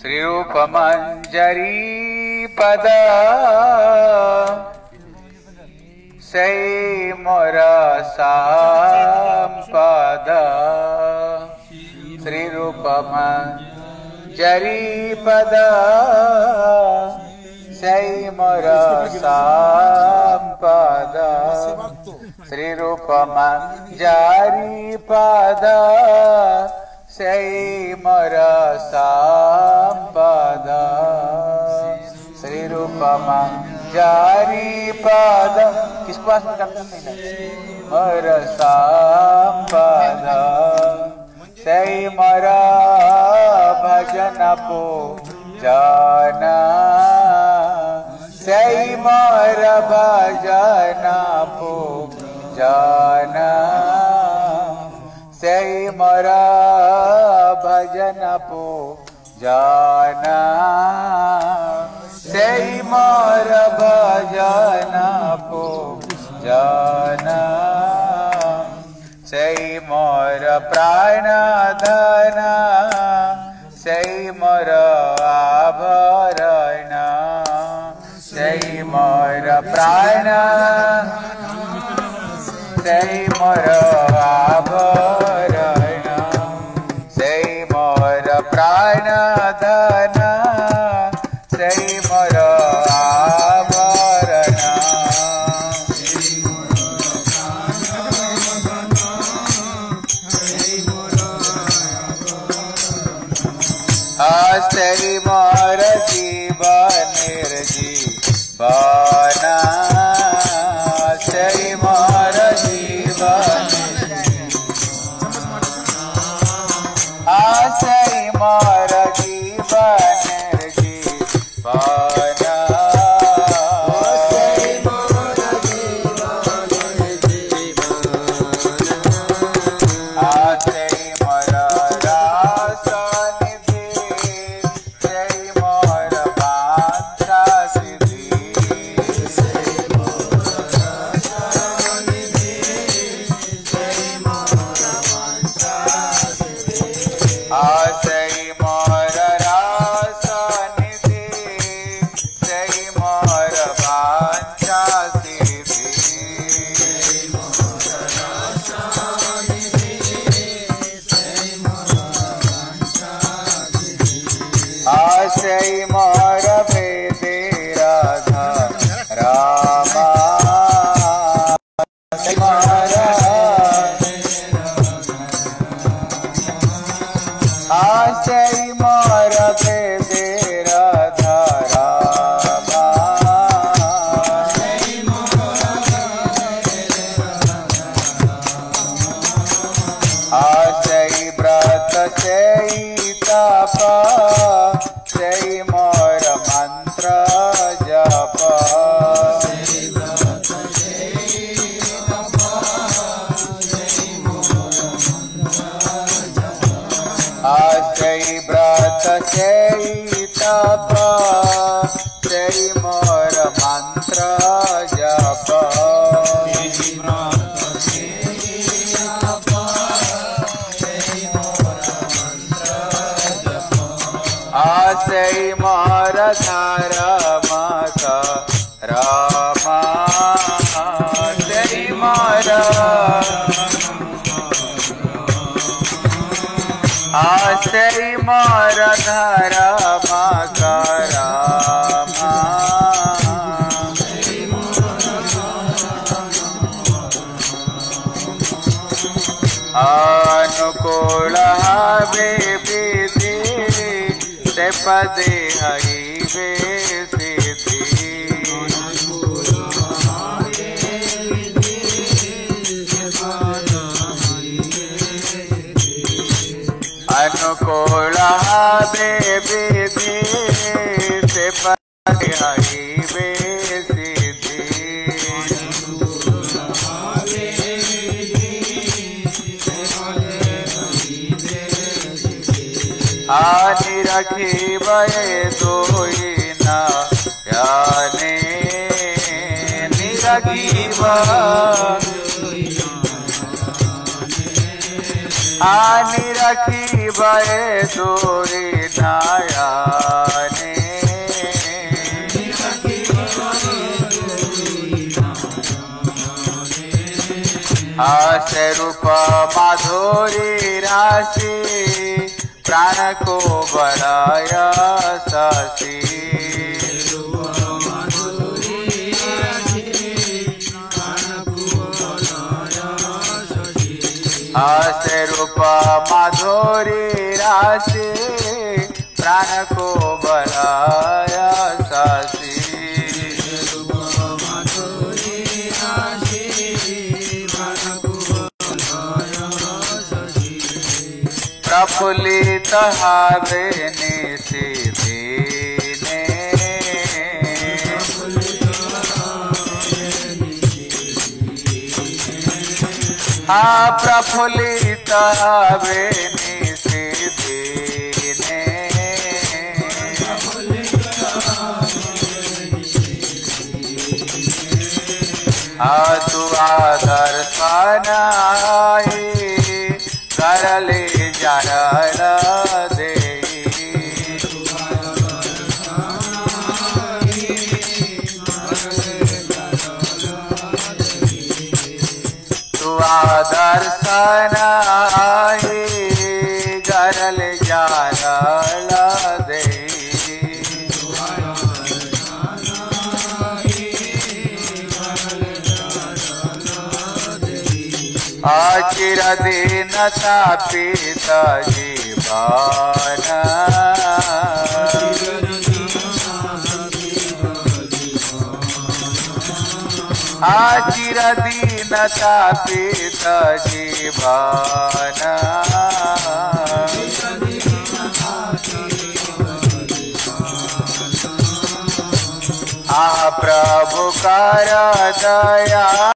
श्रीरूपमञ्जरी पद। सै सम्पद। श्रीरूपमञ्जरी पद। सै सम्पद। श्रीरूपमञ्जरी पद। सै मोर सम्पद श्रीरूपमा जारी पद किसको आसमान करते नहीं मोर सम्पद भजन पो जन सै मोर भजन पो जन सै भजन पो जाना सै मोर भजन पो जाना। सै मोर प्राण धन सै मोर आभरण। सै मोर प्राण सै मोर जीवन निर्जीवन सै मोर जीवन आशय मार जीवन Hara मोर मंत्र जप। मोर मत रामा। जय मोर आशय मोर धार पदे हरि वे सिद्धि। अनुकूल विधि से पदे हरि वे आनि राखी भय दोना तो याने निरखी आनी रखी बे दोरी तो नयाने आश रूप माधुरी राशि। प्राण को बढ़ाया शशि हस रूप माधुरी राशि प्राण को बढ़ाया। प्रफुल्लित हावे निशिदिने हा प्रफुल्लित हावे निशिदिने तू आदर्शन आई ज्ञानाला देई आचिर दीनता पिता जीवाना आचिरदीनता पिता जीवाना प्रभु कर दया